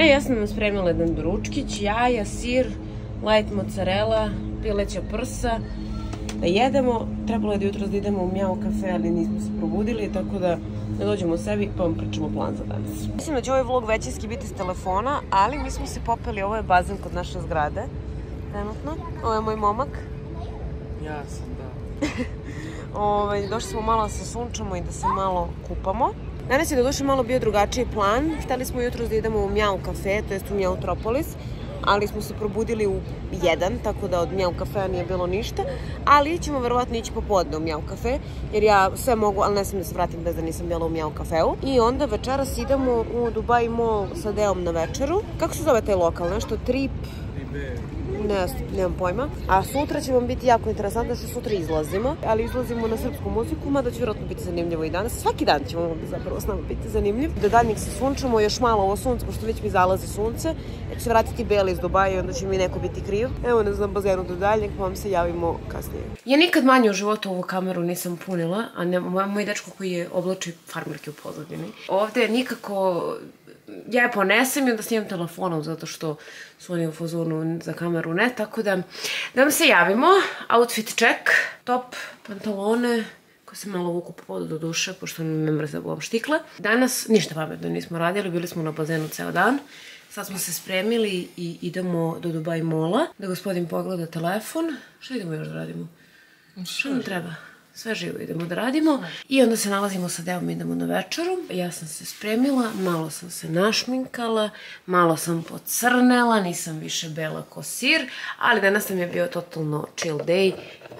E, ja sam vam spremila jedan doručkić, jaja, sir, light mozzarella, pileća prsa, da jedemo. Trebalo je da jutro da idemo u Mjau kafe, ali nismo se probudili, tako da ne dođemo u sebi pa vam pričamo plan za danas. Mislim da će ovaj vlog većinski biti s telefona, ali mi smo se popeli, ovo je bazen kod naše zgrade, trenutno. Ovo je moj momak. Ja sam, da. Ovaj, došli smo malo da se sunčamo i da se malo kupamo. Danas je do duše malo bio drugačiji plan. Hteli smo jutro da idemo u Mjau kafe, to jest u Mjau Tropolis, ali smo se probudili u jedan, tako da od Mjau kafea nije bilo ništa. Ali ćemo verovatno ići popodne u Mjau kafe, jer ja sve mogu, ali ne sam da se vratim bez da nisam bila u Mjau kafeu. I onda večeras idemo u Dubai Mall sa Deom na večeru. Kako se zove taj lokal? Nešto Trip? Ne, nemam pojma. A sutra će vam biti jako interesantno što sutra izlazimo, ali izlazimo na srpsku muziku, mada će vjerojatno biti zanimljivo i danas. Svaki dan će vam zapravo s nama biti zanimljiv. Do danjeg se sunčamo još malo ovo sunce, pošto već mi zalazi sunce. Ja ću se vratiti beli iz Dubaja i onda će mi neko biti kriv. Evo nas na bazenu do daljnjeg, pa vam se javimo kasnije. Ja nikad manje u životu ovu kameru nisam punila, a ne, moj, moj dečko koji je oblači farmerke u pozadini. Ovde nikako ja je ponesem i onda snimam telefonom zato što su oni u fazonu za kameru ne, tako da da vam se javimo. Outfit check, top, pantalone, koje se malo vuku po podu do duše, pošto me mrze buvam štikle. Danas ništa pametno nismo radili, bili smo na bazenu ceo dan. Sad smo se spremili i idemo do Dubai Mola, da gospodin pogleda telefon. Šta idemo još da radimo? Šta nam treba? Sve živo idemo da radimo. I onda se nalazimo sa Deom, idemo na večeru. Ja sam se spremila, malo sam se našminkala, malo sam pocrnela, nisam više bela ko sir, ali danas nam je bio totalno chill day.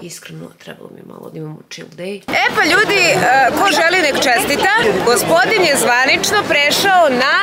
Iskreno, trebalo mi malo da imamo chill day. E pa ljudi, ko želi nek čestita, gospodin je zvanično prešao na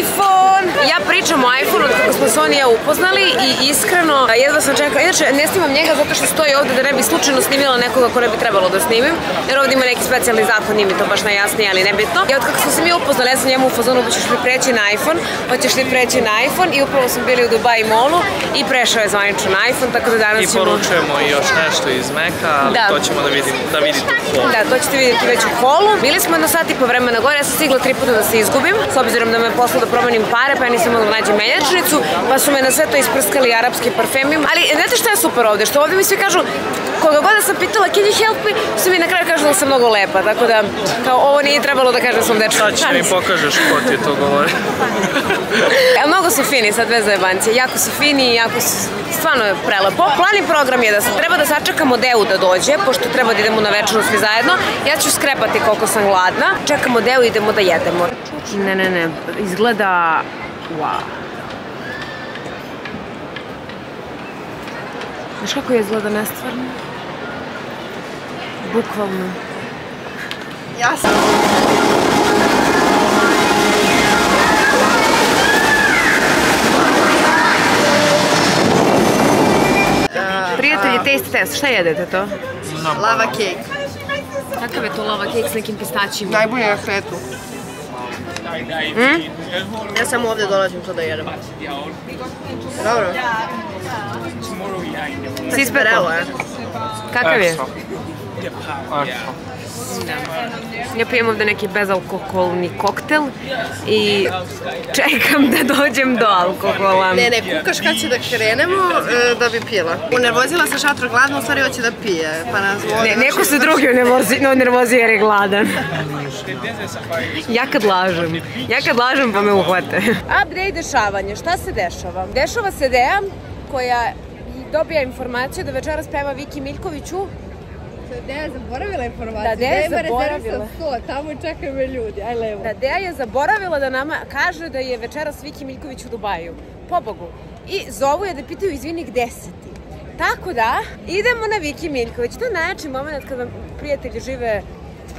iPhone. Ja pričam o iPhone od kako smo se on i ja upoznali i iskreno, jedva sam čekala. Inače, ne snimam njega zato što stoji ovde da ne bi slučajno snimila nekoga ko ne bi trebalo da snimim, jer ovde ima neki specijalni zakon, nije mi to baš najjasnije, ali nebitno. I od kako smo se mi upoznali, ja sam njemu u fazonu, pa ćeš mi preći na iPhone, pa ćeš li preći na iPhone i upravo smo bili u Dubai Mallu i prešao je zvanično na iPhone, tako da danas I ćemo... poručujemo i još nešto iz Meka, ali Da. to ćemo da, vidim, da vidite u holu. Da, to ćete vidjeti već u holu. Bili smo jedno sat i po vremena gore, ja sam stigla tri puta da se izgubim, s obzirom da me poslao da promenim pare, pa ja nisam mogla da nađem menjačnicu, pa su me na sve to isprskali arapski parfemima. Ali znate šta je super ovde? Što ovde mi svi kažu, koga god da sam pitala, can you help me? Su mi na kraju kažu da sam mnogo lepa, tako da, kao ovo nije trebalo da kažem svom dečku. Sad će mi pokažeš ko ti to govori. A mnogo su fini, sad bez zajebancije. Jako su fini i jako su, stvarno je prelepo. Plan i program je da se treba da sačekamo Deu da dođe, pošto treba da idemo na večeru svi zajedno. Ja ću skrepati koliko sam gladna. Čekamo Deu i idemo da jedemo. Ne, ne, ne, izgleda... Wow. Znaš kako je izgleda nestvarno? Bukvalno. Ja sam. Prijatelji, taste test, šta jedete to? Lava cake. Kakav je to lava cake s nekim pistaćima? Najbolje na svetu. Ja samo ovde dolazim to da jedem. Dobro. Si ispekao? je. Kakav je? Ja pijem ovde neki bezalkoholni koktel i čekam da dođem do alkohola. Ne, ne, kukaš kad će da krenemo e, da bi pila. Unervozila se šatro gladno, u stvari hoće da pije. Pa nas. Ne, neko se drugi nervozi, no, nervozi jer je gladan. Ja kad lažem, ja kad lažem pa me uhvate. Update dešavanje, šta se dešava? Dešava se Deja koja dobija informaciju da večeras peva Viki Miljkoviću Deja je zaboravila informaciju. Da, Deja je zaboravila. sa 100, tamo čekaju me ljudi, aj levo. Da Deja je zaboravila da nama kaže da je večeras Viki Miljković u Dubaju. Pobogu. I zovu je da pitaju, izvini, gde si ti? Tako da, idemo na Viki Miljković. To je najjači moment kad vam prijatelji žive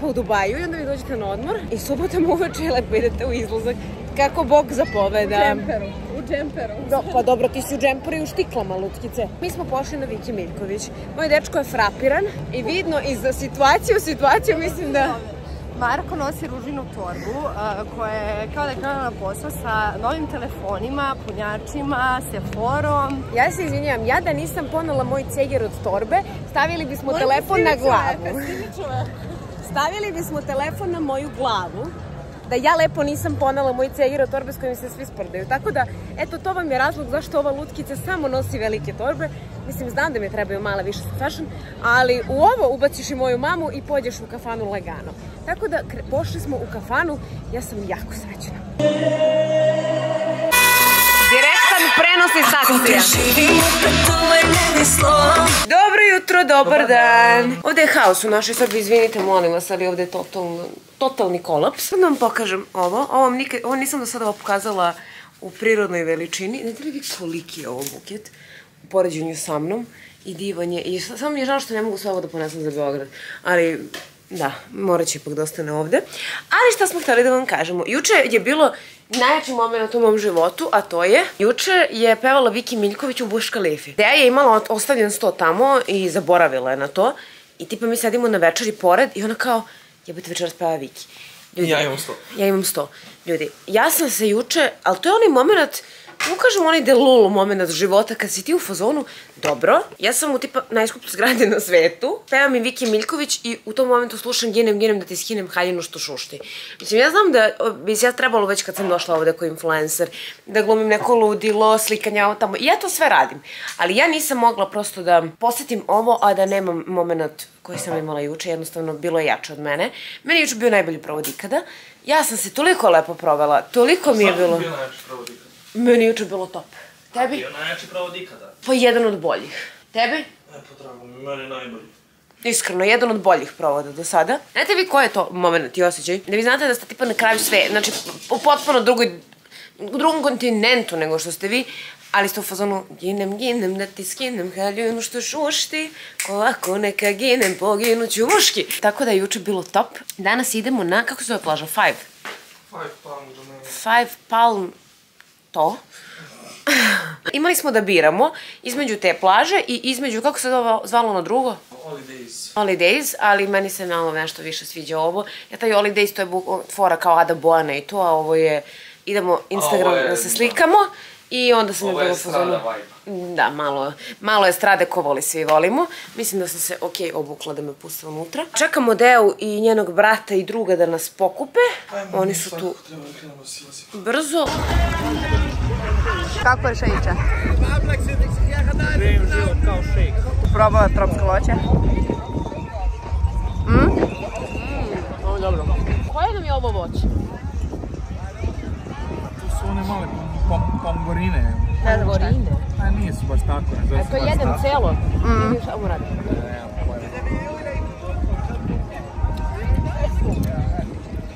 u Dubaju i onda vi dođete na odmor i subotom uveče lepo idete u izlazak kako Bog zapoveda. džemperu, u džemperu. Do, pa dobro, ti si u džemperu i u štiklama, lutkice. Mi smo pošli na Viki Miljković. Moj dečko je frapiran i vidno iz situacije u situaciju mislim da... Marko nosi ružinu torbu a, koja je kao da je krenula na posao sa novim telefonima, punjačima, seforom. Ja se izvinjam, ja da nisam ponela moj ceger od torbe, stavili bismo telefon na glavu. Stavili bismo telefon na moju glavu da ja lepo nisam ponela moj cegira torbe s kojim se svi sprdaju. Tako da, eto, to vam je razlog zašto ova lutkica samo nosi velike torbe. Mislim, znam da mi trebaju male više za fashion, ali u ovo ubaciš i moju mamu i pođeš u kafanu lagano. Tako da, pošli smo u kafanu, ja sam jako srećna. Direktan prenos iz taksija. Dobro jutro, dobar dan. Ovde je haos u našoj sobi, izvinite, molim vas, ali ovde je totalno, totalni kolaps. Da vam pokažem ovo. Ovo, nikad, ovo nisam do sada pokazala u prirodnoj veličini. Ne li vi koliki je ovo buket u poređenju sa mnom i divanje. I samo mi je žao što ne mogu sve ovo da ponesem za Beograd. Ali Da, morat će ipak da ostane ovde. Ali šta smo hteli da vam kažemo? Juče je bilo najjači moment u mom životu, a to je, juče je pevala Viki Miljković u Buš Kalifi. Deja je imala ostavljen sto tamo i zaboravila je na to. I tipa mi sedimo na večeri pored i ona kao, jebate večeras peva Viki. Ljudi, ja imam sto. Ja imam sto. Ljudi, ja sam se juče, ali to je onaj moment kako kažem, onaj delulu moment života kad si ti u fazonu, dobro, ja sam u tipa najskuplju zgrade na svetu, peva mi Viki Miljković i u tom momentu slušam ginem, ginem da ti skinem haljinu što šušti. Mislim, ja znam da bi se ja trebalo već kad sam došla ovde kao influencer, da glumim neko ludilo, slikanja ovo tamo, i ja to sve radim. Ali ja nisam mogla prosto da posetim ovo, a da nemam moment koji sam imala juče, jednostavno bilo je jače od mene. Meni je juče bio najbolji provod ikada. Ja sam se toliko lepo provela, toliko mi je bilo... Bio najjači provod ikada. Meni juče bilo top. Tebi? Bio najjači provod ikada. Pa jedan od boljih. Tebi? E, po drago mi, meni najbolji. Iskreno, jedan od boljih provoda do sada. Znate vi koji je to moment i osjećaj? Da vi znate da ste tipa na kraju sve, znači u potpuno drugoj, u drugom kontinentu nego što ste vi, ali ste u fazonu ginem, ginem, da ti skinem haljinu što šušti, ovako neka ginem, poginuću muški. Tako da je juče bilo top. Danas idemo na, kako se zove plaža? Five. Five Palm Domain. Five Palm to. Imali smo da biramo između te plaže i između, kako se zvalo ono drugo? Holidays. Holidays, ali meni se malo nešto više sviđa ovo. Ja taj Holidays, to je fora kao Ada Boana i to, a ovo je, idemo Instagram je, da se slikamo. I onda sam Ovo je strada vibe. Da, malo, malo je strade ko voli, svi volimo. Mislim da sam se, ok, obukla da me puste unutra. Čekamo Deu i njenog brata i druga da nas pokupe. Oni su tu da brzo. Kako je šeića? Šejk. Probala tropsko voće? Ovo je dobro. Koje nam je ovo voće? To su one male pom, pom, pomborine. Ne znam šta. Gorine. A nisu baš tako. Ne to tako. celo. Mm. Šta mu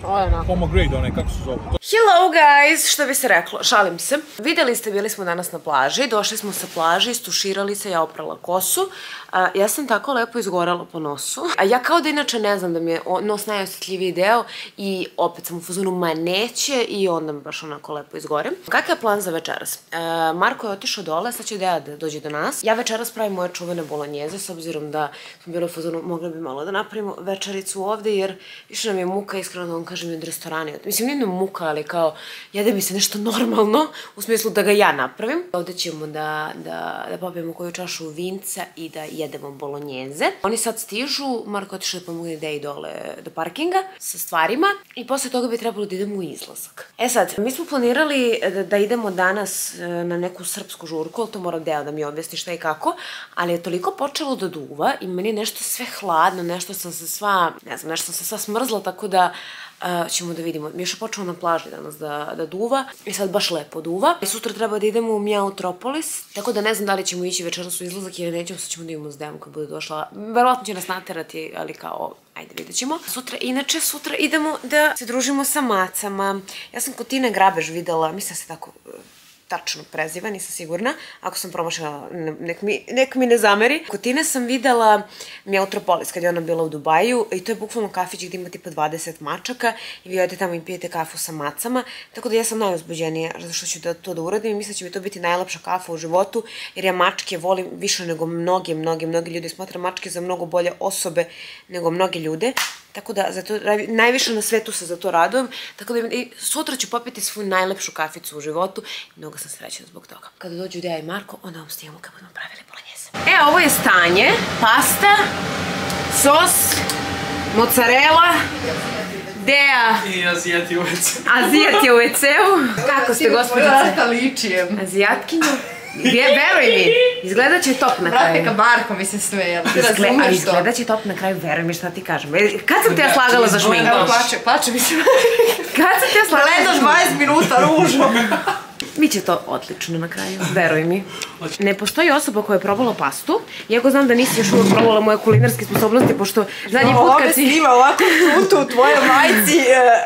onako. Pomograde one, kako se zove? Hello guys, što bi se reklo, šalim se. Videli ste, bili smo danas na plaži, došli smo sa plaže, istuširali se, ja oprala kosu. A, ja sam tako lepo izgorela po nosu. A ja kao da inače ne znam da mi je nos najosjetljiviji deo i opet sam u fazonu ma neće i onda mi baš onako lepo izgorem. Kakav je plan za večeras? E, Marko je otišao dole, sad će Deja da dođe do nas. Ja večeras pravim moje čuvene bolonjeze, s obzirom da smo bili u fazonu, mogli bi malo da napravimo večericu ovde, jer više nam je muka, iskreno da vam kažem, i od restorana. Mislim, nije nam muka, ali kao, jede mi se nešto normalno, u smislu da ga ja napravim. Ovde ćemo da, da, da popijemo koju čašu vinca i da jedemo bolonjeze. Oni sad stižu, Marko otišao da pomogne Deji dole do parkinga sa stvarima i posle toga bi trebalo da idemo u izlazak. E sad, mi smo planirali da, da idemo danas e, na neku srpsku žurku, ali to mora Deja da mi objasni šta i kako, ali je toliko počelo da duva i meni je nešto sve hladno, nešto sam se sva, ne znam, nešto sam se sva smrzla, tako da Uh, ćemo da vidimo. Još je počelo na plaži danas da, da duva i sad baš lepo duva. I sutra treba da idemo u Mjautropolis, tako da ne znam da li ćemo ići večeras u izlazak ili nećemo, sad ćemo da idemo s Dejom kad bude došla. Verovatno će nas naterati, ali kao, ajde vidjet ćemo. Sutra, inače, sutra idemo da se družimo sa macama. Ja sam kod Tine Grabež videla, mislim da se tako tačno preziva, nisam sigurna. Ako sam promašala, ne- nek mi, nek mi ne zameri. Kod Tine sam videla Mjautropolis kad je ona bila u Dubaju i to je bukvalno kafić gde ima tipa 20 mačaka i vi odete tamo i pijete kafu sa macama. Tako da ja sam najuzbuđenija zato što ću da, to da uradim i mislim da će mi to biti najlepša kafa u životu jer ja mačke volim više nego mnoge, mnoge, mnoge ljudi. Smatram mačke za mnogo bolje osobe nego mnoge ljude. Tako da, zato, najviše na svetu se za to radujem. Tako da i sutra ću popiti svoju najlepšu kaficu u životu i mnogo sam srećna zbog toga. Kada dođu Deja i Marko, onda vam snimamo kako budemo pravili bolognese. E, ovo je stanje. Pasta, sos, mozzarella, Deja, I azijeti uveć. Azijat je u WC-u. Kako ste, gospođice? Vrata ličijem. Azijatkinja? Vje, veruj mi, izgledat će top na Brate, kraju. ka Barko mi se smeje. Ti razumeš to? izgledat će top na kraju, veruj mi šta ti kažem. E, Kad sam te ja slagala za šminku? Evo, plače, plače mi se. Kad sam te ja slagala za Gledam šminku? 20 minuta ružo. Biće to odlično na kraju, veruj mi. Ne postoji osoba koja je probala pastu, iako znam da nisi još uvijek probala moje kulinarske sposobnosti, pošto zadnji put kad si... snima ovako šutu u tvojoj majici. e,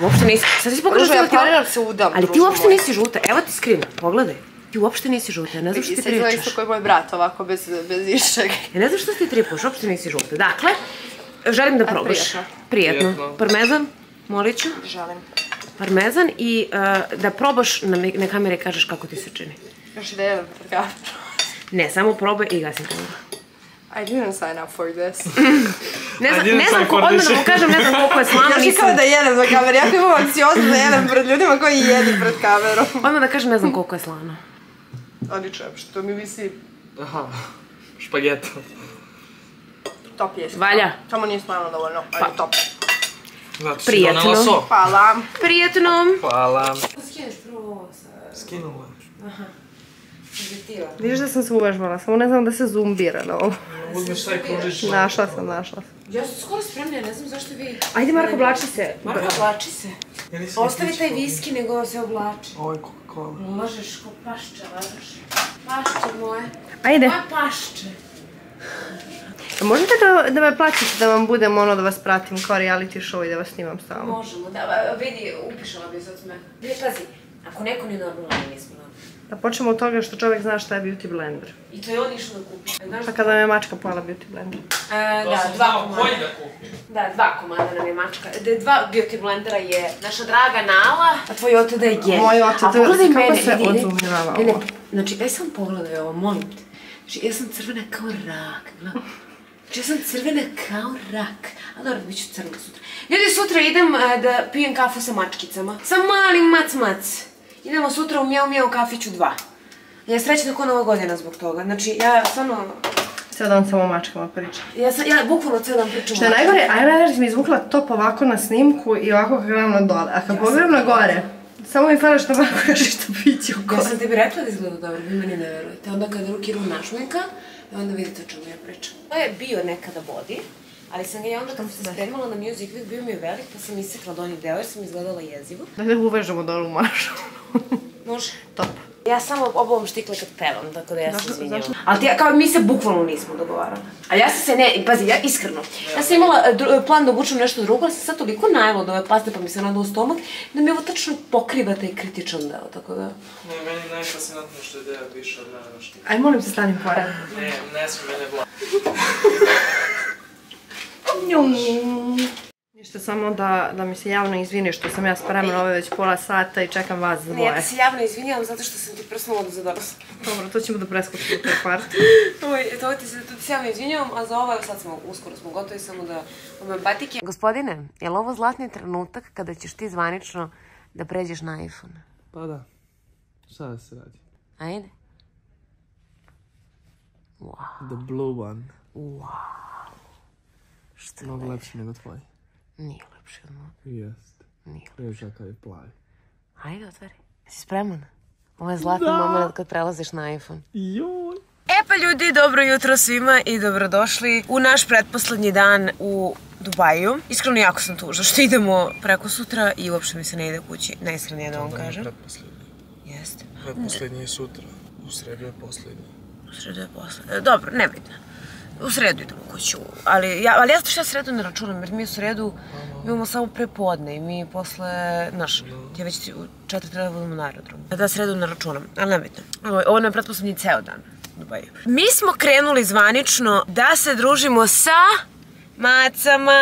Uopšte nisi. Sad ću pokažu Ružo, ja ti... planiram se udam, Ali ti uopšte nisi žuta. Evo ti skrin, pogledaj. Ti uopšte nisi žuta, ja ne znam što ti Sad izgleda pričaš. isto koji moj brat, ovako, bez, bez iščeg. Ja ne znam što ti tripuš, uopšte nisi žuta. Dakle, želim da probaš. Prijetno. Prijatno. Parmezan, molit ću. Želim. Parmezan i uh, da probaš na, na kamere i kažeš kako ti se čini. Još da jedan trgač. Ne, samo probaj i gasim kameru. I didn't sign up for this. Ne znam, ne znam, odmah da vam kažem, ne znam koliko je slano, Još i kao nisam... da jedem za kameru. Ja imam anksiozno da jedem pred ljudima koji jedu pred kamerom. Odmah da kažem, ne znam koliko je slano. Odlično, što mi visi Aha, špageto. top je. Valja. Samo nije stvarno dovoljno, ali top. Zato si Prijetno. donela so. Hvala. Prijetno. Hvala. Skineš prvo ovo sa Skinula. objektiva. Vidiš da sam se uvežbala, samo ne znam da se zumbira na ovo. Uzmeš taj kružić. Našla sam, našla sam. Ja sam skoro spremna, ja ne znam zašto vi... Ajde Marko, oblači se. Marko, oblači se. Ja nisam Ostavi taj viski, nego se oblači. Ovo je Coca-Cola. Možeš ko pašče, važeš. Pašče moje. Ajde. Moje pašče. Možete da, da me plaćate da vam budem ono da vas pratim kao reality show i da vas snimam stalno? Možemo, da, vidi, upišala bi se od smeka. Vidi, pazi, ako neko nije normalan, nismo. Da počnemo od toga što čovjek zna šta je beauty blender. I to je on išao da kupi. Znaš, Pa kada me mačka pojela beauty blender. E, da, dva komada. Da, dva komada nam je mačka. De, dva beauty blendera je naša draga Nala, a tvoj otada je Gen. Moj otada, A pogledaj kako se ne, ovo. znači, daj sam pogledaj ovo, molim te. Znači, ja sam crvena kao rak, gledaj. Znači, ja sam crvena kao rak. A dobro, bit ću crna sutra. Ljudi, sutra idem da pijem kafu sa mačkicama. Sa malim mac mac. Idemo sutra u mjau mjau kafiću 2. Ja srećna ko nova godina zbog toga. Znači, ja stvarno... Sad on samo o mačkama priča. Ja, sam, ja bukvalno cijel dan pričam Što je najgore, eyeliner mi izvukla top ovako na snimku i ovako kad gledam na dole. A kad pogledam na gore, samo mi fara što Marko kaže što biće u Ja gore. sam tebi rekla da izgleda dobro, vi meni ne verujete. Onda kada ruki ru našminka, onda vidite o čemu ja pričam. To je bio nekada body, ali sam ga ja onda kad sam se spremala na Music Week, bio mi je velik, pa sam isekla donji deo jer sam izgledala jezivo. Da ne uvežemo dole u mašu. Može? top. Ja samo obavam štikle kad pevam, tako da ja se izvinjavam. Ali ti, kao mi se bukvalno nismo dogovarali. A ja sam se ne, pazi, ja iskreno, ja sam imala e, dru- plan da obučem nešto drugo, ali sam sad toliko najela od ove paste pa mi se nadao stomak, da mi ovo tačno pokriva taj kritičan deo, tako da... Ne, meni je najfascinantnije što je Deja više od mene na što. Aj, molim se, stanim pored. Ne, ne smije mene bla. Ništa, samo da, da mi se javno izvini što sam ja spremna ove već pola sata i čekam vas Ne, ja dvoje. ti se javno izvinjavam zato što sam ti prsnula do zadosta. Dobro, to ćemo da preskočimo u toj part. Oj, to ti se, to ti se javno izvinjavam, a za ovo, sad smo, uskoro smo gotovi, samo da vam patike. Gospodine, je li ovo zlatni trenutak kada ćeš ti zvanično da pređeš na iPhone? Pa da. Šta da se radi? Ajde. The blue one. Što Mnogo lepši nego tvoj. Nije lepše od moj. Jest. Nije. Još kakav je plavi. Ajde, otvori. Jesi spreman? Ovo je zlatni moment kad prelaziš na iPhone. Joj. E pa ljudi, dobro jutro svima i dobrodošli u naš pretposlednji dan u Dubaju. Iskreno jako sam tužna što idemo preko sutra i uopšte mi se ne ide kući. Najsrednije da vam kažem. Pretposlednji. Jeste. Pretposlednji je sutra. U sredu je poslednji. U sredu je posle. E, dobro, nebitno. U sredu idemo kuću. Ali ja, ali ja što ja sredu ne računam, jer mi u sredu imamo samo prepodne i mi posle, znaš, ja već u četiri treba da budemo na aerodromu. Da sredu ne računam, ali nebitno. Ovo, ovo nam je pretposlednji ceo dan. u Dubaju. Mi smo krenuli zvanično da se družimo sa macama.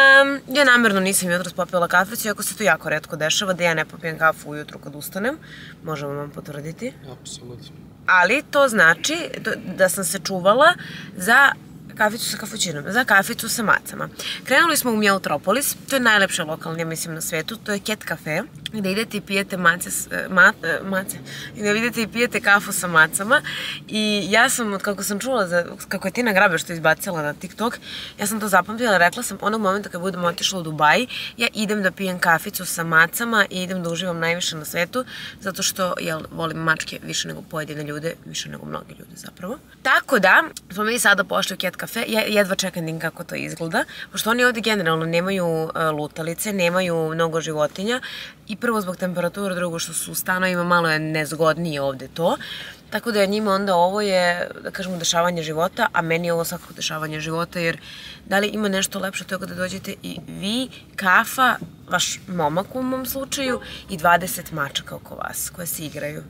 Ja namjerno nisam jutros popila kaficu, iako se to jako redko dešava, da ja ne popijem kafu ujutru kad ustanem. Možemo vam potvrditi Apsolutno. ali to znači da- da sam se čuvala za kaficu sa kafućinom, za kaficu sa macama. Krenuli smo u Mjautropolis, to je najlepša lokalna, ja mislim, na svetu, to je Cat Cafe. da idete i pijete mace, e, e, mace, da idete i pijete kafu sa macama i ja sam, od kako sam čula za, kako je Tina Grabe što izbacila na TikTok, ja sam to zapamtila, rekla sam onog momenta kad budem otišla u Dubai, ja idem da pijem kaficu sa macama i idem da uživam najviše na svetu, zato što, jel, volim mačke više nego pojedine ljude, više nego mnogi ljudi zapravo. Tako da, smo mi sada pošli u Cat Cafe, ja jedva čekam da im kako to izgleda, pošto oni ovde generalno nemaju e, lutalice, nemaju mnogo životinja i prvo zbog temperature, drugo što su u stanovima, malo je nezgodnije ovde to. Tako da je njima onda ovo je, da kažemo, dešavanje života, a meni je ovo svakako dešavanje života, jer da li ima nešto lepše od toga da dođete i vi, kafa, vaš momak u mom slučaju i 20 mačaka oko vas koje se igraju.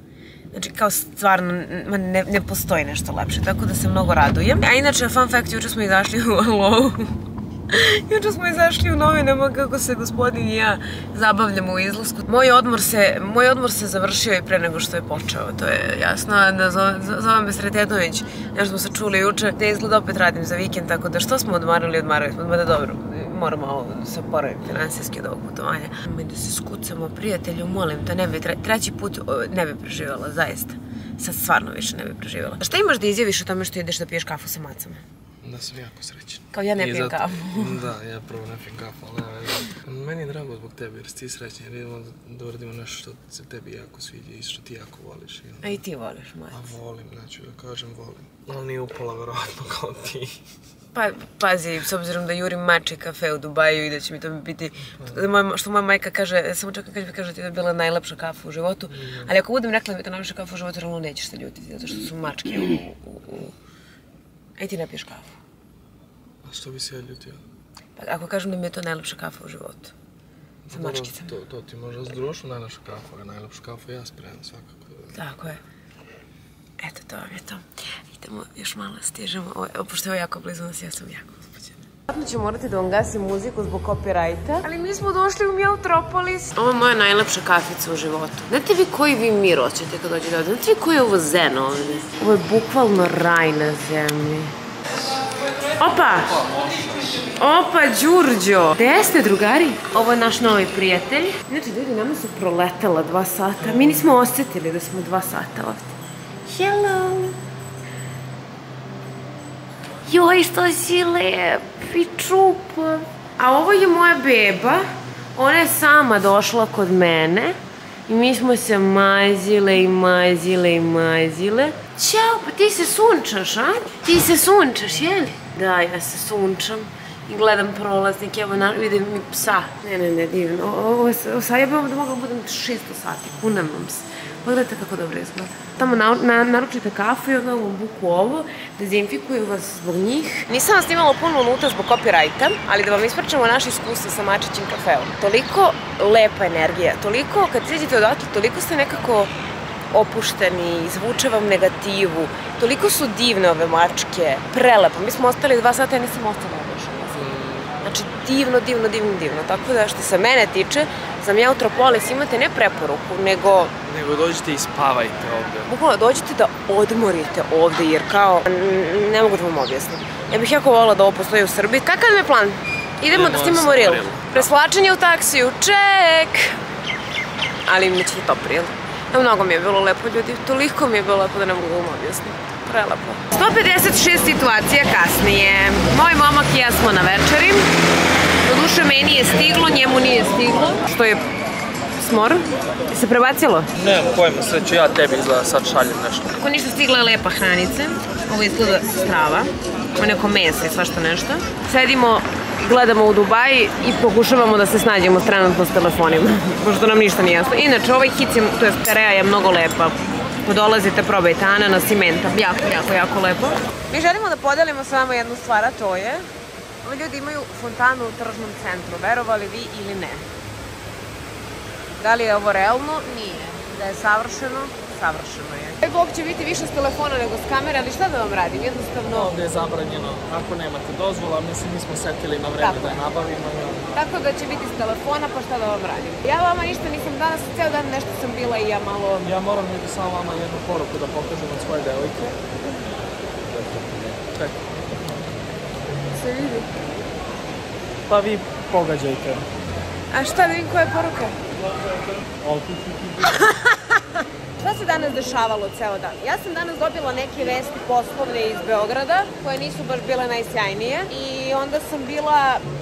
Znači, kao stvarno, ne, ne postoji nešto lepše, tako da se mnogo radujem. A inače, fun fact, juče smo izašli u Alou. Juče smo izašli u novinama kako se gospodin i ja zabavljamo u izlasku. Moj odmor se, moj odmor se završio i pre nego što je počeo, to je jasno. Zove, me Sretenović, nešto smo se čuli juče, da izgleda opet radim za vikend, tako da što smo odmarali, odmarali smo, da dobro, moramo se oporavim finansijski od ovog putovanja. I da se skucamo, prijatelju, molim te, ne bi, tre- treći put ne bi preživjela, zaista. Sad stvarno više ne bi preživjela. Šta imaš da izjaviš o tome što ideš da piješ kafu sa macama? Da sam jako srećan. Kao ja ne pijem zato- kafu. Da, ja prvo ne pijem kafu, ali veze. Meni je drago zbog tebe jer si ti srećan jer idemo da, uradimo nešto što se tebi jako sviđa i što ti jako voliš. I, A i ti voliš mac. a volim, znači da kažem volim. Ali nije upola verovatno kao ti. Pa, pazi, s obzirom da jurim mače kafe u Dubaju i da će mi to biti, da moja, što moja majka kaže, samo čekam kad mi kaže ti da je bila najlepša kafa u životu, ali ako budem rekla da mi je to najlepša kafa u životu, realno nećeš se ljutiti, zato što su mačke u... u, u... Aj ti ne piješ kafu. A što bi se ja ljutio? Pa ako kažem da mi je to najlepša kafa u životu. Sa Dobro, mačkicama. To, to ti može s društvom najlepša kafa, a najlepšu kafu ja spremam svakako. Tako je. Eto, to vam je to. Idemo još malo stižemo. Ovo, pošto je ovo jako blizu nas, ja sam jako uzbuđena. Vratno ću morati da vam gasim muziku zbog copyrighta. Ali mi smo došli u Mjautropolis. Ovo je moja najlepša kafica u životu. Znate vi koji vi mir osjećate kad dođete ovde? Znate vi koji je ovo zen ovde? Ovo je bukvalno raj na zemlji. Opa! Opa, Đurđo! Gde ste, drugari? Ovo je naš novi prijatelj. Znači, ljudi, nama su proletela dva sata. Mi nismo osetili da smo dva sata ovde. Hello! Joj, što si lep i čupav. A ovo je moja beba. Ona je sama došla kod mene. I mi smo se mazile i mazile i mazile. Ćao, pa ti se sunčaš, a? Ti se sunčaš, jeli? Da, ja se sunčam. I gledam prolaznik, evo na, vidim psa. Ne, ne, ne, divno. Ovo, ovo bih da mogla da budem 600 sati, kunem vam se. Pogledajte kako dobro izgleda. Tamo na, na, naručite kafu i onda vam buku ovo, dezinfikuju vas zbog njih. Nisam vam snimala puno unutra zbog copyrighta, ali da vam ispričamo naše iskustvo sa Mačićim kafeom. Toliko lepa energija, toliko, kad siđete odatle, toliko ste nekako opušteni, izvuče vam negativu. Toliko su divne ove mačke, prelepo. Mi smo ostali dva sata, ja nisam ostala. Znači, divno, divno, divno, divno. Tako da, što se mene tiče, za Mjautropolis imate ne preporuku, nego Nego dođite i spavajte ovde. bukvalno dođete da odmorite ovde, jer kao, ne mogu da vam objasnim. Ja bih jako volila da ovo postoji u Srbiji. Kakav je plan? Idemo, da snimamo reel. reelom. Presvlačenje u taksiju, ček! Ali mi će top reel. Ja, mnogo mi je bilo lepo, ljudi. Toliko mi je bilo lepo da ne mogu da vam objasnim. Prelepo. 156 situacija kasnije. Moj momak i ja smo na večeri. Doduše, meni je stiglo, njemu nije stiglo. Što je smor? Je se prebacilo? Nemam pojma, sreću ja tebi izgleda sad šaljem nešto. Ako ništa stigla je lepa hranica. Ovo izgleda strava. Ovo je neko mesa i svašta nešto. Sedimo, gledamo u Dubaji i pokušavamo da se snađemo trenutno s telefonima. Pošto nam ništa nije jasno. Inače, ovaj hic je, to je Pereja je mnogo lepa. Podolazite, probajte ananas i menta. Jako, jako, jako lepo. Mi želimo da podelimo s vama jednu stvar, a to je Ovi ljudi imaju fontanu u tržnom centru, verovali vi ili ne. Da li je ovo realno? Nije. Da je savršeno? Savršeno je. Blog će biti više s telefona nego s kamere, ali šta da vam radim? Jednostavno, Ovde je zabranjeno ako nemate dozvola, mislim mi smo setili na vreme Tako. da je nabavimo. onda- tako da će biti s telefona, pa šta da vam radim? Ja vama ništa nisam danas, ceo dan nešto sam bila i ja malo... Ja moram da samo vama jednu poruku da pokažem od svoje devojke. Čekaj. Se vidi. Pa vi pogađajte. A šta da vidim koja je poruka? Šta se danas dešavalo ceo dan? Ja sam danas dobila neke vesti poslovne iz Beograda, koje nisu baš bile najsjajnije. I onda sam bila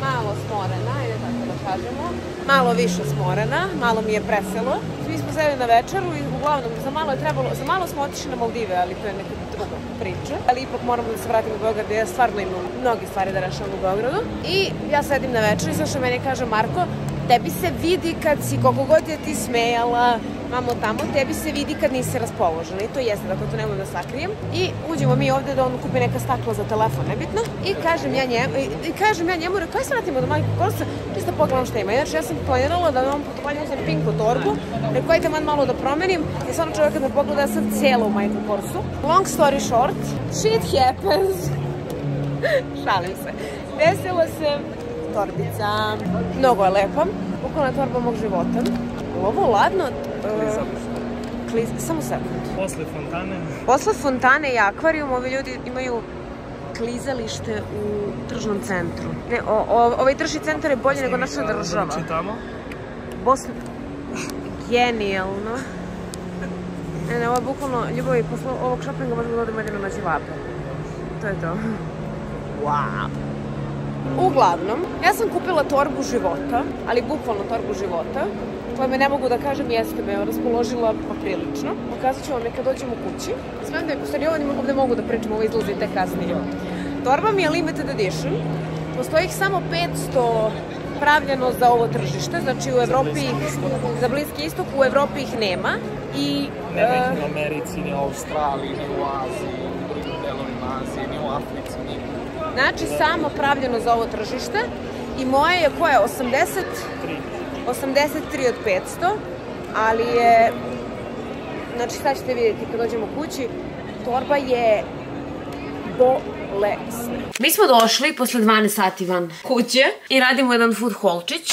malo smorena, ajde tako da kažemo. Malo više smorena, malo mi je preselo. Svi smo seli na večeru i uglavnom za malo je trebalo, za malo smo otišli na Maldive, ali to je neka druga priča. Ali ipak moramo da se vratimo u Beograd, ja stvarno imam mnogi stvari da rešavam u Beogradu. I ja sedim na večeru i Saša meni kaže, Marko, tebi se vidi kad si, koliko god je ti smejala, mamo tamo, tebi se vidi kad nisi raspoložena i to jeste, dakle to nemoj da sakrijem. I uđemo mi ovde da on kupi neka stakla za telefon, nebitno. I kažem ja njemu, i, i kažem ja njemu, rekao, aj se vratimo do majke Korsa, čisto pogledam šta ima. Inače, ja sam planirala da na ovom putovanju uzem pinku torbu, rekao, ajde man malo da promenim. I stvarno čovjek kad me pogleda, ja sam cijela u majku Korsu. Long story short, shit happens. Šalim se. Desilo se torbica. Mnogo je lepa. Bukvalno je torba mog života. Ovo ladno... Uh, kliz... Samo sekund. Posle fontane. Posle fontane i akvarijum ovi ljudi imaju klizalište u tržnom centru. Ne, o, o, ovaj tržni centar je bolji nego naša država. Znači tamo. Bosna... Genijalno. Ne, ne, ovo je bukvalno ljubavi posle ovog šopinga možemo da odemo jedino na ćevape. To je to. Wow. Uglavnom, ja sam kupila torbu života, ali bukvalno torbu života, koja me ne mogu da kažem jeste me raspoložila poprilično. Pokazat ću vam je kad dođemo kući. Sve da je, u ovo ovde mogu da pričam, ovo izlazi tek kasnije. Torba mi je limited edition. Postoji ih samo 500 pravljeno za ovo tržište, znači u Evropi, za Bliski istok, u Evropi ih nema. I, Nema e, ih ni u Americi, ni u Australiji, ni u Aziji, ni u drugim delovima Azije, ni u Africi, Znači, samo pravljeno za ovo tržište. I moje je koje? 80, 83 od 500. Ali je... Znači, sad ćete vidjeti kad dođemo kući. Torba je bolesna. Mi smo došli posle 12 sati van kuće i radimo jedan food holčić.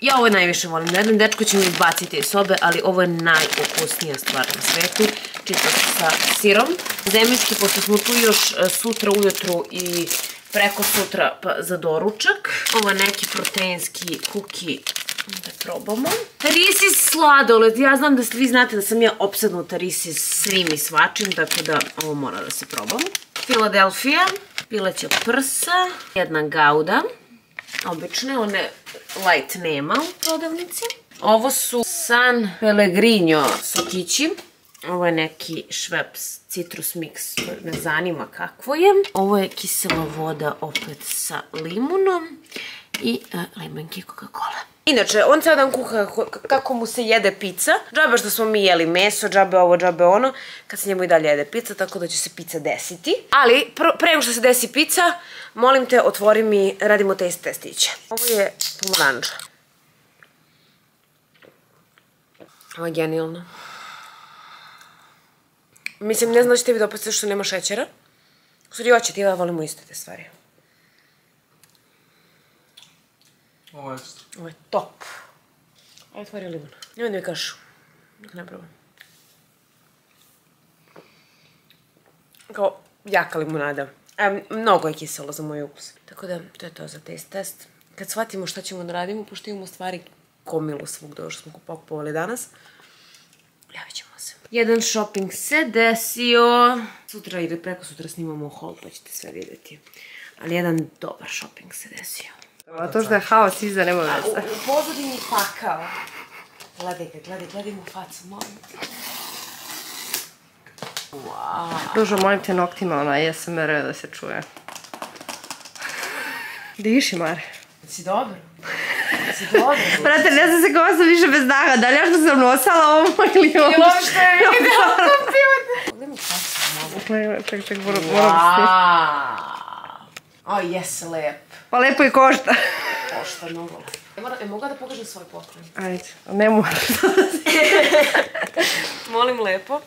Ja ovo najviše volim jedem, dečko će mi izbaciti iz sobe, ali ovo je najukusnija stvar na svetu. Čisto sa sirom. Zemljski, pošto smo tu još e, sutra ujutru i preko sutra pa za doručak. Ovo je neki proteinski kuki da probamo. Risis sladoled, ja znam da vi znate da sam ja opsednuta risis svim i svačim, tako da ovo mora da se probamo. Filadelfija, pileća prsa, jedna gauda, obične, one light nema u prodavnici. Ovo su San Pellegrino sokići. Ovo je neki Schweppes citrus mix, me zanima kakvo je. Ovo je kisela voda opet sa limunom i uh, limenke Coca-Cola. Inače, on ceo dan kuha kako mu se jede pizza. Džabe što smo mi jeli meso, džabe ovo, džabe ono, kad se njemu i dalje jede pizza, tako da će se pizza desiti. Ali, pr pre nego što se desi pizza, molim te, otvori mi, radimo taste testiće. Ovo je pomoranđa. Ovo je genijalno. Mislim, ne znam da ćete vi dopasti što nema šećera. U stvari, hoćete, ja volimo isto te stvari. Ovo je Ovo je top. Ovo otvori limun. Nemoj da mi kažu. Dok ne probam. Kao jaka limunada. E, mnogo je kiselo za moj ukus. Tako da, to je to za taste test. Kad shvatimo šta ćemo da radimo, pošto imamo stvari komilu svugde što smo pokupovali danas, javit ćemo se. Jedan shopping se desio. Sutra ili preko sutra snimamo haul, pa ćete sve vidjeti. Ali jedan dobar shopping se desio. A to što je haos iza, nema veze. u pozadini pakao. Gledaj ga, gledaj, gledaj mu facu, molim te. Ružo, molim te noktima, ona ASMR da se čuje. Diši, Mare. Si dobro? Si dobro? Brate, ne znam se kako sam više bez daha. Da li ja što sam nosala ovo ili ovo? Ili ovo što je video Pogledaj mu facu, molim. Čekaj, čekaj, čekaj, moram, moram snimiti. Wow. O, jes. Pa lepo i košta. Pošta, mnogo. E, mora, e, mogu da pokažem svoj poklon? Ajde, ne moram. Molim lepo.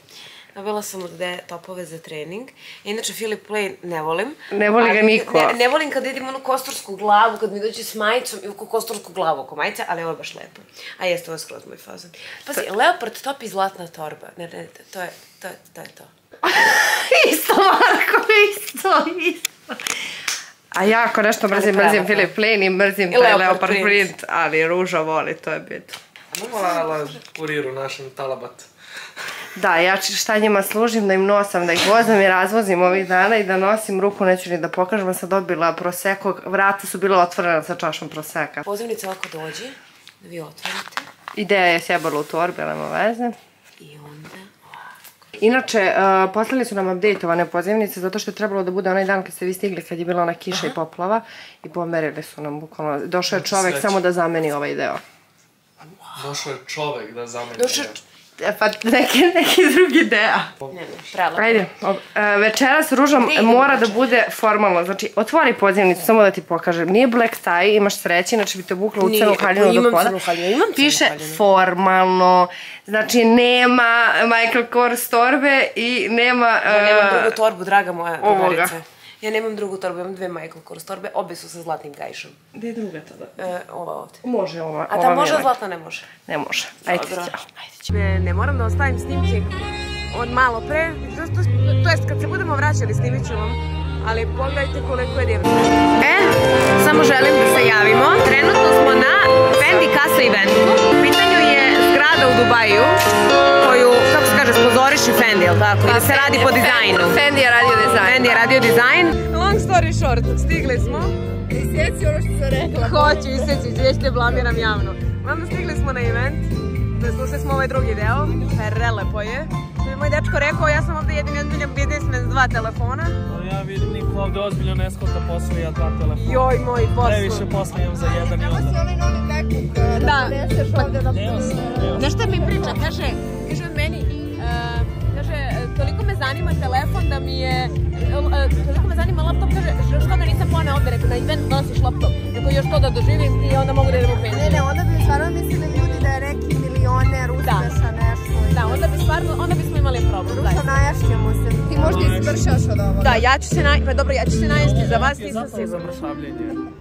Nabila sam od gde topove za trening. Inače, Philip Plain ne volim. Ne voli ga niko. Ne, ne volim kad vidim onu kostorsku glavu, kad mi dođe s majicom i oko kostorsku glavu oko majice, ali ovo je baš lepo. A jeste, ovo je skroz moj fazon. Pazi, leopard top i zlatna torba. Ne, ne, to je, to je, to je to. isto, Marko, isto, isto. A ja ako nešto mrzim, mrzim. Philip Plain i mrzim taj Leopard Leopard print. print, ali Ruža voli, to je bit. Hvala kuriru našem Talabat. Da, ja šta njima služim, da im nosam, da ih vozam i razvozim ovih dana i da nosim ruku, neću ni da pokažem, sam dobila proseko, vrata su bila otvorena sa čašom proseka. Pozivnica ovako dođe, da vi otvorite Ideja je sjebala u torbi, ali nema veze. Inače, uh, poslali su nam updateovane pozivnice zato što je trebalo da bude onaj dan kad ste vi stigli, kad je bila ona kiša i poplava i pomerili su nam bukvalno. Došao je čovek sreća. samo da zameni ovaj deo. Došao je čovek da zameni. Došao Pa neki, neki drugi deo. Ne, prelepo. Ajde, ob- e, večeras idemo mora da bude formalno. Znači, otvori pozivnicu, samo da ti pokažem. Nije black tie, imaš sreće, inače bi te bukla u crnu haljinu do imam poda. haljinu, imam Piše formalno. Znači, nema Michael Kors torbe i nema... Ja nemam e, drugu torbu, draga moja ovoga. Ja nemam drugu torbu, imam dve Michael Kors torbe, obe su sa zlatnim kajšom. Gde je druga tada? E, ova ovde. Može ova. A ova ta je može, zlatna ne može. Ne može. Ajde, Dobro. ćao. Ajde, ćao. Ne, ne moram da ostavim snimke od malo pre, to, to, to jest kad se budemo vraćali snimit ću vam, ali pogledajte koliko je divno. E, samo želim da se javimo. Trenutno smo na Fendi Casa eventu. U pitanju je zgrada u Dubaju koju, kaže, spozoriši Fendi, jel tako? Ili se radi po dizajnu. Fendi je radio dizajn. Fendi je radio dizajn. Long story short, stigli smo. Isjeci ono što sam rekla. Hoću iseći, izvješće blamiram javno. Uglavnom stigli smo na event, slušali smo ovaj drugi deo, prelepo je. Moj dečko rekao, ja sam ovdje jedini ozbiljan biznismen s dva telefona. Ja vidim niko ovde ozbiljno ne shvata posao ja dva telefona. Joj, moj Previše posao. posla imam za jedan i onda. onaj novi MacBook da, Da. doneseš ovde da... Deo sam, deo sam. Znaš šta mi priča? Kaže, zanima telefon da mi je, e, toliko me zanima laptop, kaže, "Š- što ga nisam poneo ovde, rekao, na event nosiš laptop, rekao, još to da doživim i onda mogu da idem u Ne, penziju. ne, onda bi stvarno mislili ljudi da je neki milioner, uspeša nešto. Da, onda bi stvarno, onda bismo imali problem, Ruša, zaista. najašćemo se. Ti možda ispršaš od ovoga. Da, ja ću se naj... Pa dobro, ja ću se najesti za vas, nisam sigurna.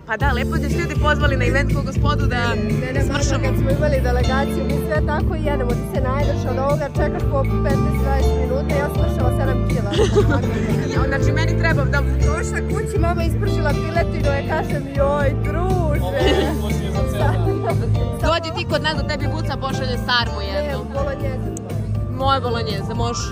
Pa da, lepo da su ljudi pozvali na event kod gospodu da Ne, ne, baš smršamo. kad smo imali delegaciju, mi sve tako i jedemo. Ti se najdeš od ovoga, čekaš po 15-20 minuta, ja smršala 7 kila. Ja, Znači, meni treba da... Došla kući, mama ispržila piletinu, ja kažem, joj, druže. Dođi ti kod nas da tebi buca pošalje sarmu Ne, jednu. bolognese. Moje bolonjeze, može.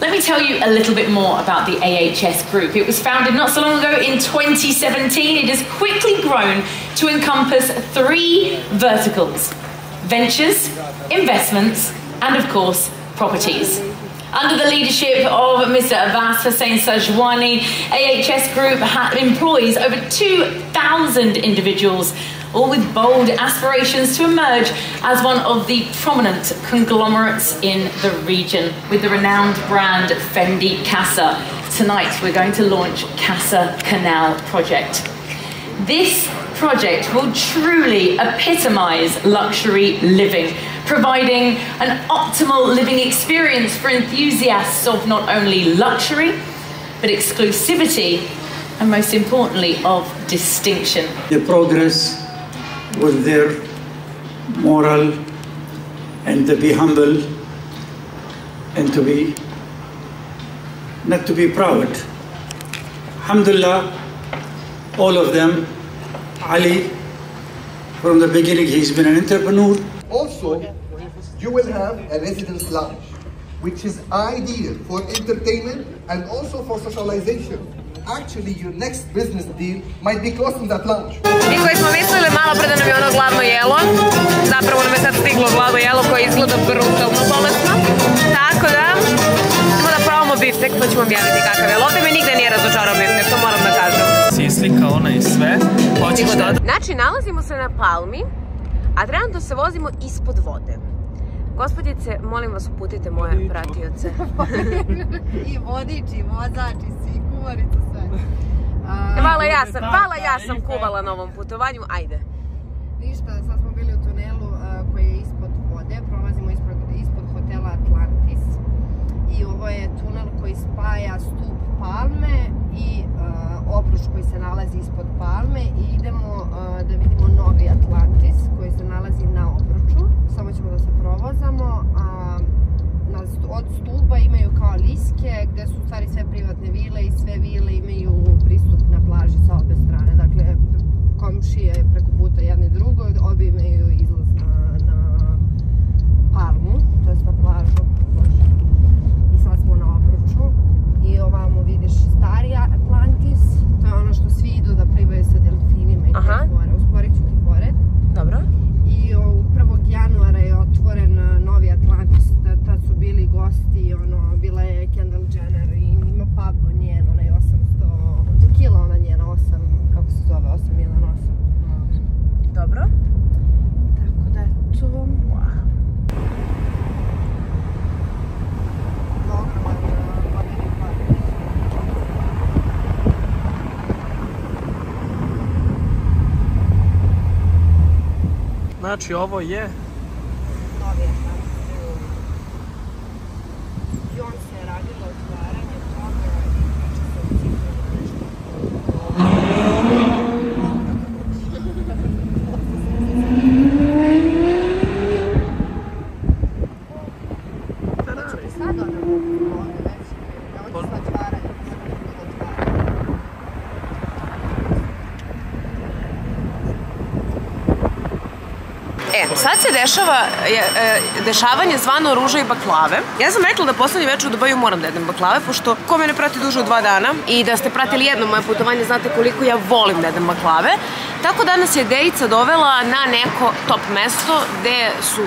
Let me tell you a little bit more about the AHS Group. It was founded not so long ago in 2017. It has quickly grown to encompass three verticals ventures, investments, and of course, properties. Under the leadership of Mr. Abbas Hussein Sajwani, AHS Group employs over 2,000 individuals, all with bold aspirations to emerge as one of the prominent conglomerates in the region with the renowned brand Fendi Casa. Tonight, we're going to launch Casa Canal Project. This project will truly epitomise luxury living, providing an optimal living experience for enthusiasts of not only luxury, but exclusivity, and most importantly, of distinction. the progress with their moral and to be humble and to be not to be proud. Alhamdulillah, all of them, Ali, from the beginning, he's been an entrepreneur. Also, you will have a residence lounge, which is ideal for entertainment and also for socialization. Actually, your next business deal might be close in that lounge. Mi koji smo mislili malo pre da nam je ono gladno jelo, zapravo nam je sad stiglo gladno jelo koje izgleda brutalno bolesno. Tako da, idemo da probamo biftek, pa ću vam javiti kakav je. Ovde me nigde nije razočarao biftek, to moram da kažem. Si slika ona i sve. Hoćeš da Znači, nalazimo se na Palmi, a trenutno se vozimo ispod vode. Gospodice, molim vas uputite moje pratioce. I vodič, i vozač, i svi kuvarica, sve. A, Vala ja sam, vala ja sam kuvala na ovom putovanju, ajde. Ništa, sad smo bili u tunelu koji je ispod vode, prolazimo ispod, ispod hotela Atlantis. I ovo je tunel koji spaja stup Palme i obruč koji se nalazi ispod Palme i idemo da vidimo novi Atlantis koji se nalazi na obruču, samo ćemo da se provozamo, a od stuba imaju kao liske gde su u stvari sve privatne vile i sve vile imaju pristup na plaži sa obe strane, dakle komšije preko puta jedne drugoj, obi imaju izlaz na, na Palmu, to je na plažu. I sad smo na obruču. I ovamo vidiš stari Atlantis, to je ono što svi idu da plivaju sa delfinima i te fore. Usporit ću ti pored. Dobro. I o, 1. januara je otvoren a, novi Atlantis, tad, tad su bili gosti, ono, bila je Kendall Jenner i ima Pablo njen, onaj 800, tequila ona njena 8, kako se zove, 818. Dobro. Tako da. Ogroman vodeni park. Znači ovo je... Novi Atlantis. I on se radilo otvaranje toga i priča se o ciframa nešto. Sad odemo ovde već, ovdje su otvaranje, sad je bilo otvaranje. E, sad se dešava je, e, dešavanje zvano ruža i baklave. Ja sam rekla da poslednji večer u Dubaju moram da jedem baklave, pošto ko me ne prati duže od dva dana i da ste pratili jedno moje putovanje, znate koliko ja volim da jedem baklave. Tako danas je Dejica dovela na neko top mesto gde su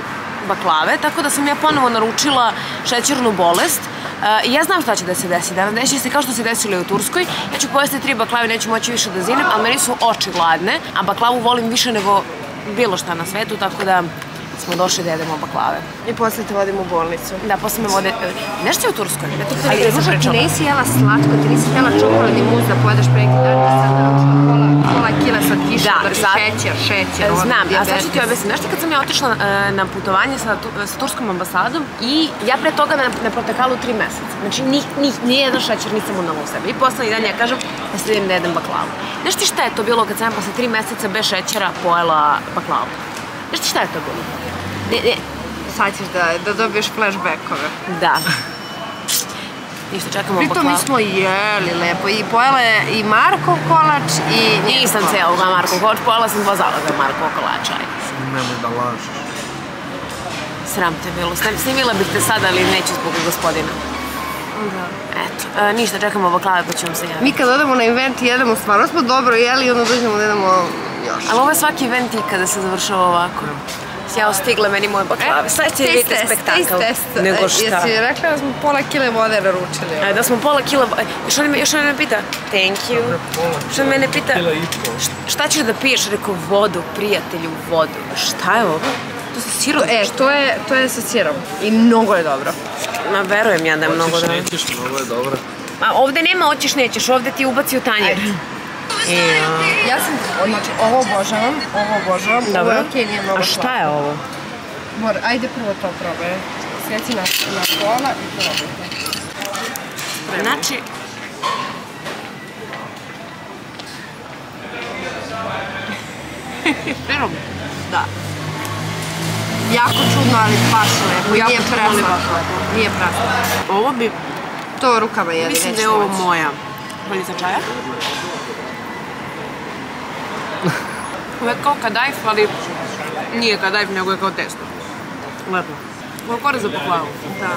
baklave, tako da sam ja ponovo naručila šećernu bolest. I ja znam šta će da se desi danas. Desi se kao što se desilo i u Turskoj. Ja ću pojesti tri baklave, neću moći više da zinem, ali meni su oči gladne, a baklavu volim više nego bilo šta na svetu, tako da smo došli da jedemo baklave. I posle te vodim u bolnicu. Da, posle me vode... Nešto je u Turskoj, ja to Ali Ruža, ti nisi jela slatko, ti nisi htjela čokoladni muz da pojedeš pre neki dan, da sam naručila pola, pola kile slatkiša, Da, znači šećer, šećer, ono, Znam, a sad ću ti objasniti. Znaš ti kad sam ja otišla e, na putovanje sa, sa turskom ambasadom i ja pre toga na, na protekalu tri meseca. Znači, ni, ni, ni jedan šećer nisam unala u sebe. I poslednji dan ja kažem da se idem da jedem baklavu. Znaš ti šta je to bilo kad sam ja posle tri meseca bez šećera pojela baklavu? Šta je to bilo? Ne, ne, Sad ćeš da, da dobiješ flashbackove. da. Ništa, čekamo Pritom mi smo jeli lepo i pojela je i Markov kolač i Nisam cijela Marko Kolač, pojela sam dva zaloga Marko Kolača. Nemoj da lažeš. Sram te bilo. Snim- Snimila bih te sada, ali neću zbog gospodina. Eto, e, ništa, čekamo baklave pa ću vam se javiti. Mi kad odemo na event i jedemo stvarno smo dobro jeli i onda dođemo da jedemo još. Ali ovo je svaki event ikada se završava ovako. Ja stigle meni moje baklave. Sad će vidjeti test, spektakl. test. Nego E, šta? Jesi rekla da smo pola kile vode naručili? E, da smo pola kila... e, Još on, još on me pita, thank you. Što mene pita, Kila i pol. šta ćeš da piješ? Rekao, vodu, prijatelju, vodu. Šta je ovo? To sa sirom. E, to je, to je sa sirom. I mnogo je dobro. Ma, verujem ja da je mnogo Hoćeš, dobro. nećeš, mnogo je dobro. A ovde nema hoćeš nećeš, ovde ti ubaci u tanjir. Ja sam, znači, ovo obožavam, ovo obožavam, ovo Dobro. je okej, nije mnogo A šta je ovo? Mor, ajde prvo to probaj. Sjeci na, na pola i probajte. Znači, Sirom? Da. Jako čudno, ali baš lepo. Jako Nije čudno, baš lepo. Nije preslatko. Ovo bi, To rukama jedi, mislim da je ovo moja poljica čaja. Ovo je kao kadajf, ali nije kadajf, nego je kao testo. Lepo. Ovo je kore za poklavu. Da.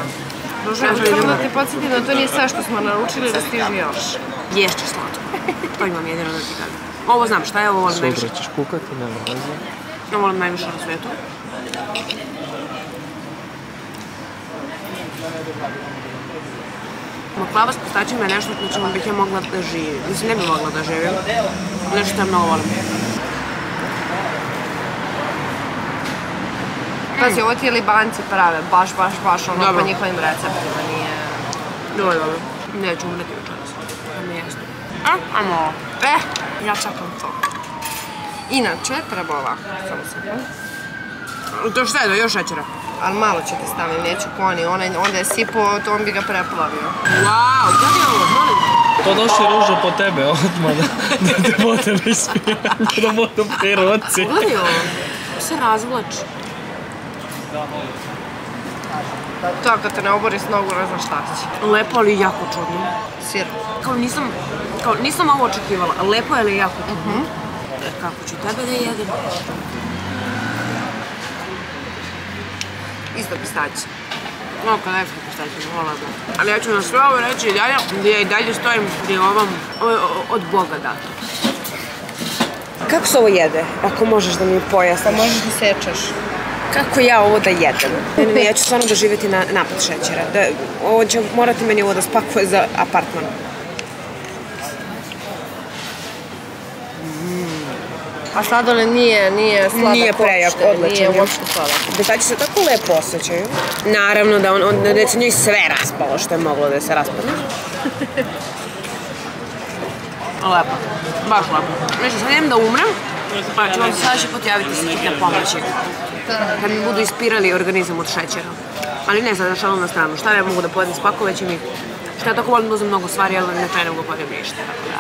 Samo je idemo. da te podsjetim da to nije sve što smo naručili, da stiže još. Ješće slatko. To imam jedino da ti kažem. Ovo znam šta je, ovo volim najviše. Sutra ćeš kukati, nema veze. Ovo volim najviše na svetu. Baklava s pistaćima je nešto na čemu bih ja mogla da živim. Mislim, ne bi mogla da živim. Nešto što ja mnogo volim. Pazi, ovo ti je libanci prave, baš, baš, baš ono Dobro. po njihovim receptima, nije... Dobro, dobro. Neću umreti večeras. Da mi jeste. A, ajmo ovo. E, ja čekam to. Inače, treba ovako, samo sekund. To šta je da još šećera? Ali malo ću ti stavim, neću koni, onaj, onda je sipo, to on bi ga preplavio. Wow, je ovo? Molim. To došli ružo po tebe odmah da, da te po tebe ispijaju, da budu piroci. Pogledaj ovo. Se razvlači. To kad te ne obori s nogu, ne znaš šta će. Lepo, ali jako čudno. Sir. Kao nisam, kao nisam ovo očekivala. Lepo je, ali jako čudno. E, kako ću tebe da jedem? Isto pistaći. Ovo kanadski pistaći, vola ga. Ali ja ću na sve ovo reći i dalje, gdje ja i dalje stojim je ovom, od Boga dato. Kako se ovo jede, ako možeš da mi pojasniš? Pa možeš da sečeš. Kako ja ovo da jedem? Ne, ja ću stvarno doživjeti na, napad šećera. Da, ovo će morati meni ovo da spakuje za apartman. A sladoled nije, nije sladak Nije prejak, odličan Nije je. uopšte sladak. Pistaći se tako lepo osjećaju. Naravno da, on, on, da se njoj sve raspalo što je moglo da se raspadne. lepo, baš lepo. Znači, sad idem da umrem, pa ću vam se sljedeći put javiti sa hitne pomoći. Kad mi budu ispirali organizam od šećera. Ali ne, sad šalim na stranu. Šta ja mogu da pojedem spakoveće mi? Šta ja tako volim da uzem mnogo stvari, ali ne mogu da pojedem ništa. Tako da.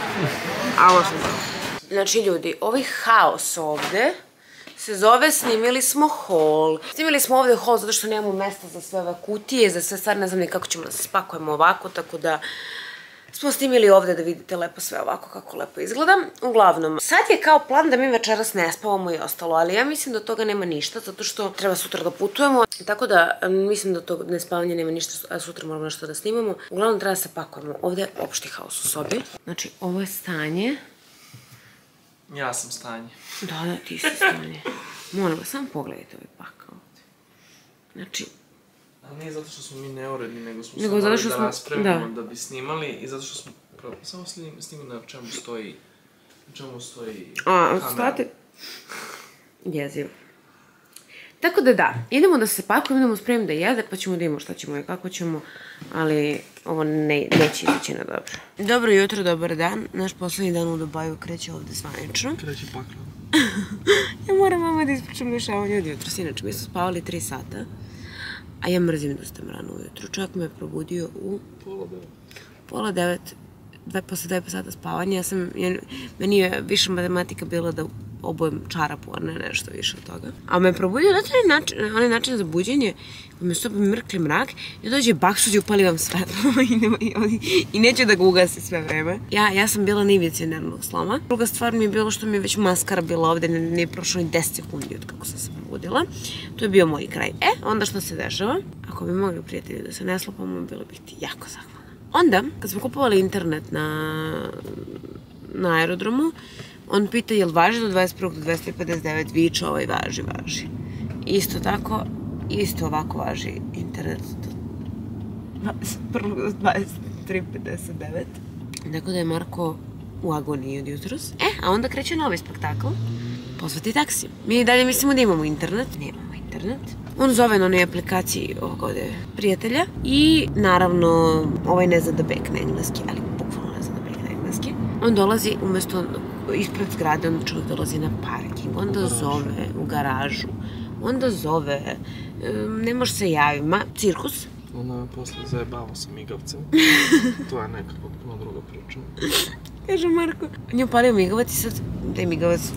A ovo sam Znači ljudi, ovaj haos ovde se zove snimili smo hol. Snimili smo ovde hol zato što nemamo mesta za sve ove kutije, za sve stvari, ne znam ni kako ćemo da se spakujemo ovako, tako da smo snimili ovde da vidite lepo sve ovako kako lepo izgleda. Uglavnom, sad je kao plan da mi večeras ne spavamo i ostalo, ali ja mislim da od toga nema ništa, zato što treba sutra da putujemo, tako da mislim da to ne spavanje nema ništa, a sutra moramo nešto da snimamo. Uglavnom treba da se pakujemo. Ovde je opšti haos u sobi. Znači, ovo je stanje. Ja sam stanje. Da, da, ti si stanje. Molim vas, samo pogledajte ovaj pakao. Znači, Ali nije zato što smo mi neuredni, nego smo Nego zato morali što da smo- raspravimo da. da. bi snimali i zato što smo pro- samo snim, snimili na čemu stoji na čemu stoji A, kamera. stati... Jezivo. Tako da da, idemo da se pakujemo, idemo spremimo da jede, pa ćemo da imamo šta ćemo i kako ćemo, ali ovo ne, neće ići na dobro. Dobro jutro, dobar dan. Naš poslednji dan u Dubaju kreće ovde zvanično. Kreće paklo. Ja moram vama da ispričam dešavanje od jutra. Inače, mi smo spavali 3 sata, a ja mrzim da ustajem rano ujutru. Čovjek me je probudio u Pola devet. pola devet, dve, posle dve sata spavanja, ja sam, ja, meni je više matematika bila da obojem čarapu, a ne nešto više od toga. A me probudio, znate onaj način, onaj način za buđenje, umesto da mi mrkli mrak, i dođe baksuđe, upali vam svetlo i, i, i, i neće da ga ugasi sve vreme. Ja, ja sam bila na ivici nervnog sloma. Druga stvar mi je bilo što mi je već maskara bila ovde, ne, ne je prošlo ni 10 sekundi od kako sam se probudila. To je bio moj kraj. E, onda što se dešava? Ako bi mogli prijatelji da se ne slopamo, bilo bih ti jako zahvalna. Onda, kad smo kupovali internet na, na aerodromu, on pita jel važi do 21. do 259, viče ovaj važi, važi. Isto tako, isto ovako važi internet do 21. do 23.59. Tako da je Marko u agoniji od jutros. E, a onda kreće novi spektakl. Pozvati taksi. Mi i dalje mislimo da imamo internet. Nemamo internet. On zove na onoj aplikaciji ovog ovde prijatelja i naravno ovaj ne zna da bekne engleski, ali bukvalno ne zna da bekne engleski. On dolazi umesto ispred zgrade, on čovjek dolazi na parking, onda zove u garažu, onda zove, ne može se javi, ma, cirkus. Onda me posle zajebavao sa migavcem. to je neka potpuno druga priča. Kaže Marko. On je upalio migavac i sad, da je migavac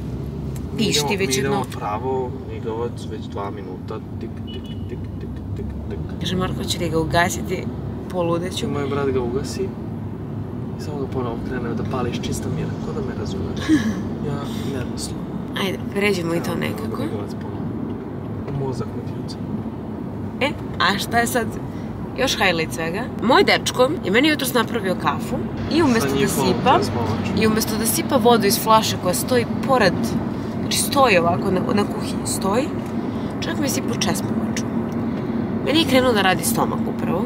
pišti Mi već Mi jedno. idemo pravo, migavac, već dva minuta, tik, tik, tik, tik, tik, tik. Kaže Marko će da ga ugasiti, poludeću. Moj brat ga ugasi i samo ga ponovo krene da pališ čista mira, ko da me razumeš. Ja ne mislim. Ajde, pređemo i to nekako. Migavac ponovo. Mozak mi ti uca. E, a šta je sad još highlight svega? Moj dečko je meni jutros napravio kafu i umesto da sipa, i umesto da sipa vodu iz flaše koja stoji pored, znači stoji ovako na, na kuhinji, stoji, čovjek mi sipa česmovaču. Meni je krenuo da radi stomak upravo.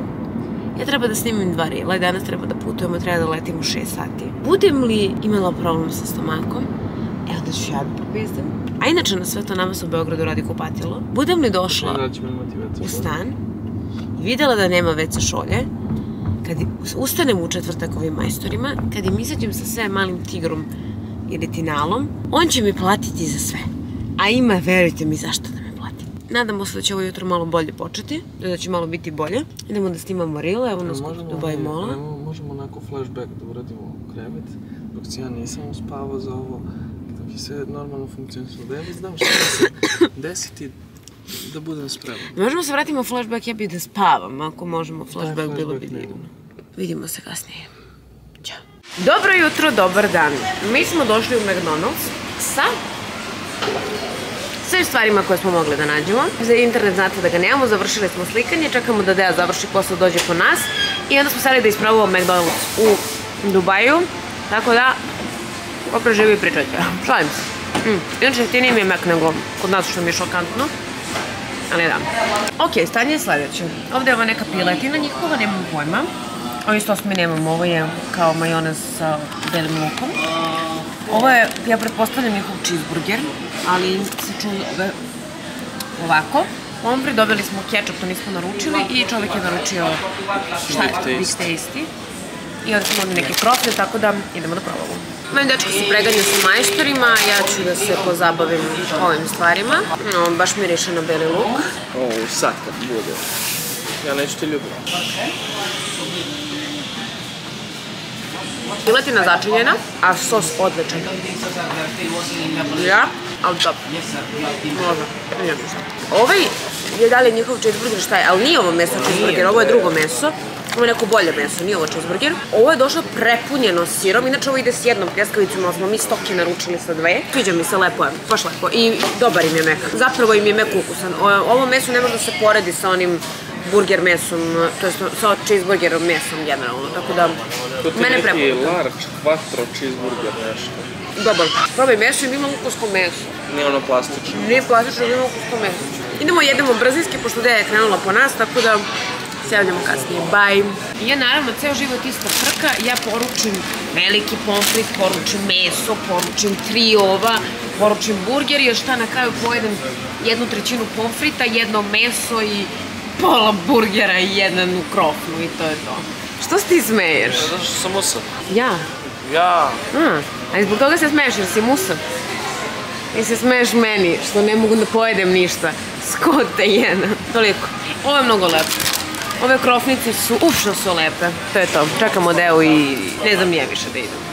Ja treba da snimim dva rila i danas treba da putujemo, treba da letim u 6 sati. Budem li imala problem sa stomakom, evo da ću ja da popizdam. A inače na sve to nama se u Beogradu radi kupatilo. Budem li došla Da u stan i videla da nema WC šolje, kad ustanem u četvrtak ovim majstorima, kad im izađem sa sve malim tigrom ili tinalom, on će mi platiti za sve. A ima, verujte mi, zašto da. Nadamo se da će ovo jutro malo bolje početi, da će malo biti bolje. Idemo da snimamo rile, evo nas kod Dubai Mola. možemo onako flashback da uradimo krevet, dok se ja nisam uspavao za ovo, dok je sve normalno funkcionisalo. Da ja već znam šta će se desiti da budem spreman. Možemo se vratimo u flashback, ja bih da spavam, ako možemo flashback, Da, bilo bi flashback divno. Vidimo se kasnije. Ćao. Dobro jutro, dobar dan. Mi smo došli u McDonald's sa svim stvarima koje smo mogli da nađemo. Za internet znate da ga nemamo, završili smo slikanje, čekamo da Deja završi posao, dođe po nas i onda smo stali da ispravamo McDonald's u Dubaju, tako da opet živi pričajte. Šalim se. Mm. Inače, jeftiniji mi je Mac nego kod nas što mi je šokantno. Ali da. Ok, stanje je sledeće. Ovde je ova neka piletina njihova, nemam pojma. Ovo isto mi nemamo, ovo je kao majonez sa belim lukom. Ovo je, ja pretpostavljam njihov cheeseburger, ali se čuje ovako. Pomfri dobili smo kečap, to nismo naručili i čovjek je naručio šta je? Big Tasty. I onda smo neke krofne, tako da idemo da probamo. Moj dečko se preganja sa majstorima, ja ću da se pozabavim ovim stvarima. No, baš miriše na beli luk. O, sad kad bude. Ja neću te ljubiti. Piletina začinjena, a sos odličan. Ja, ali top. Može, nije ništa. Ovaj je dalje njihov cheeseburger, šta je, ali nije ovo meso cheeseburger, ovo je drugo meso. Ovo je neko bolje meso, nije ovo cheeseburger. Ovo je došlo prepunjeno sirom, inače ovo ide s jednom pljeskavicom, ali smo mi stoke naručili sa dve. Sviđa mi se, lepo je, baš lepo. I dobar im je mek. Zapravo im je mek ukusan. Ovo meso ne može da se poredi sa onim burger mesom, to je sa cheeseburgerom mesom generalno, tako da To ti mene neki large quattro cheeseburger nešto. Dobar. Probaj meso i ima ukusko meso. Nije ono plastično. Nije plastično, ima ukusko meso. Idemo jedemo brzinski, pošto Deja je krenula po nas, tako da se javljamo kasnije. Bye. I ja naravno, ceo život ista frka, ja poručim veliki pomfrit, poručim meso, poručim tri ova, poručim burger i još šta na kraju pojedem jednu trećinu pomfrita, jedno meso i pola burgera i jednu krofnu i to je to. Što se ti smeješ? Znaš što sam usan? Ja. Ja. A, a zbog toga se smeješ jer si musav. I se smeješ meni što ne mogu da pojedem ništa. Skote jedna. Toliko. Ovo je mnogo lepo. Ove krofnice su, uf što su lepe. To je to. Čekamo deo i ne znam nije više da idem.